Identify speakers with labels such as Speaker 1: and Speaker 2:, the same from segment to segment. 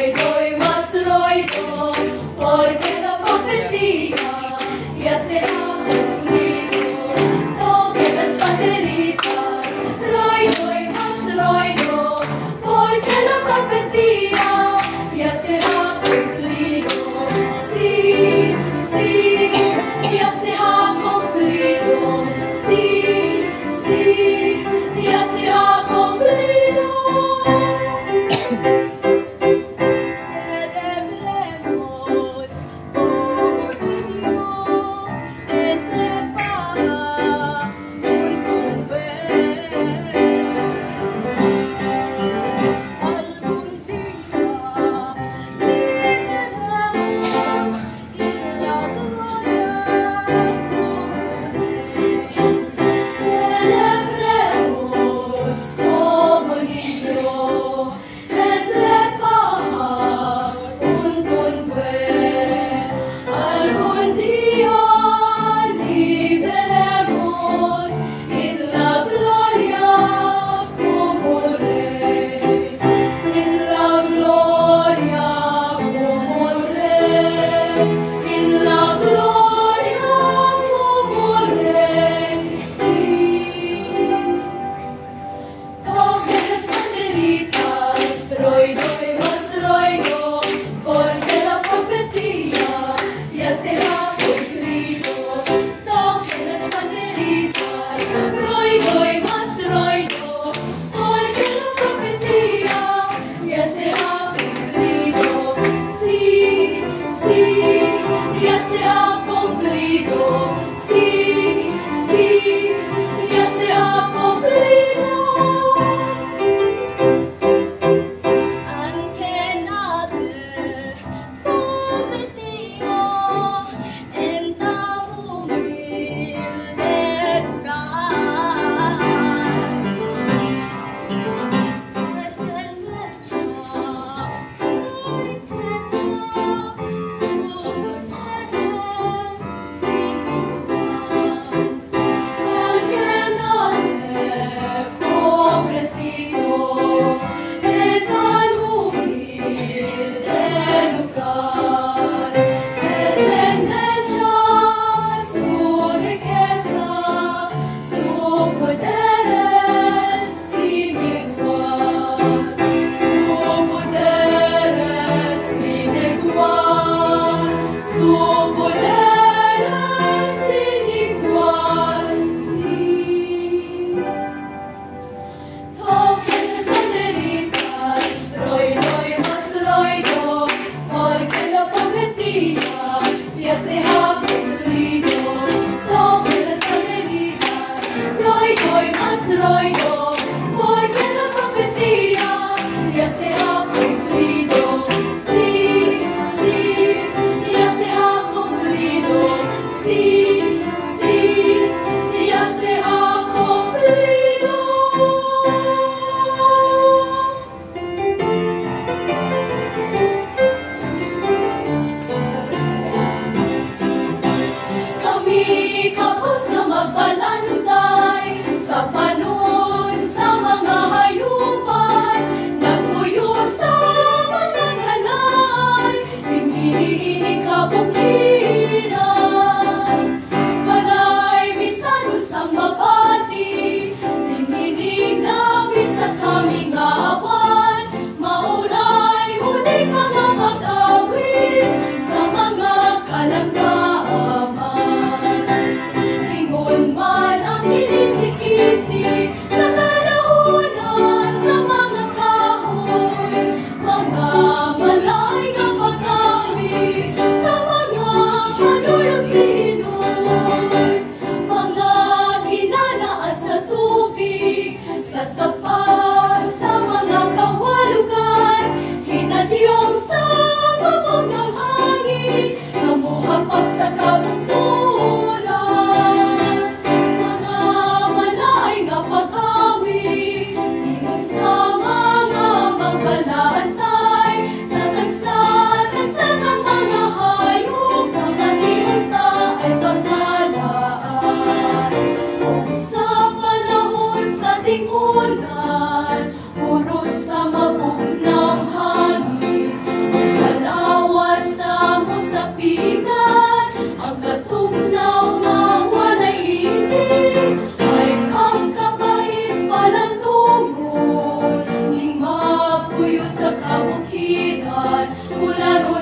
Speaker 1: doy, doy, más doy, doy, porque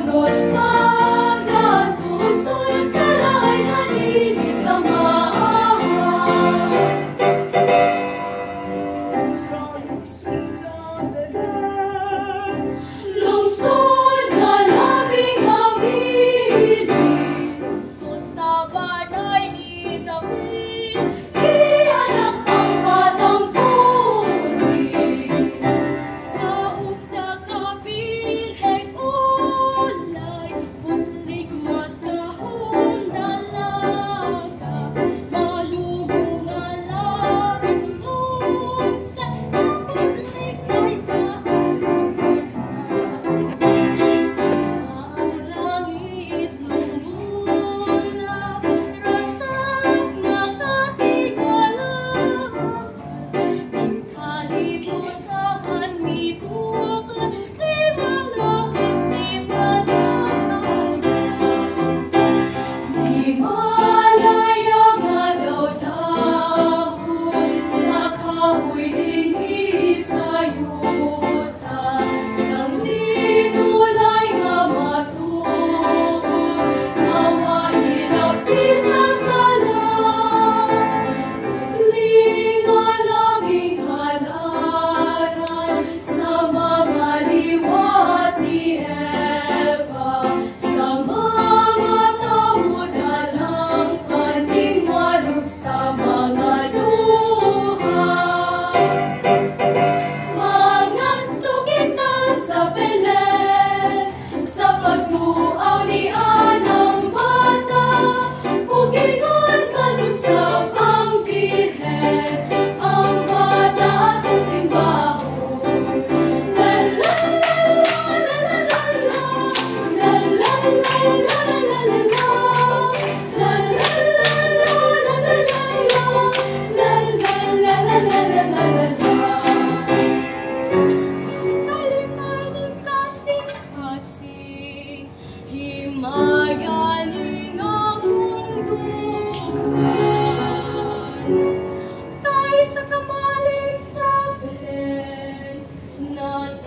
Speaker 1: los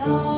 Speaker 1: 다